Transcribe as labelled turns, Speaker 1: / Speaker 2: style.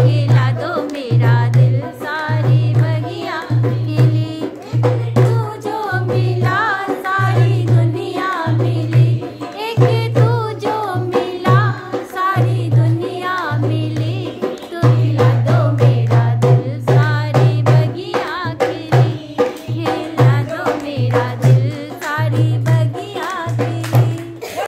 Speaker 1: खिला दो मेरा दिल सारी बगिया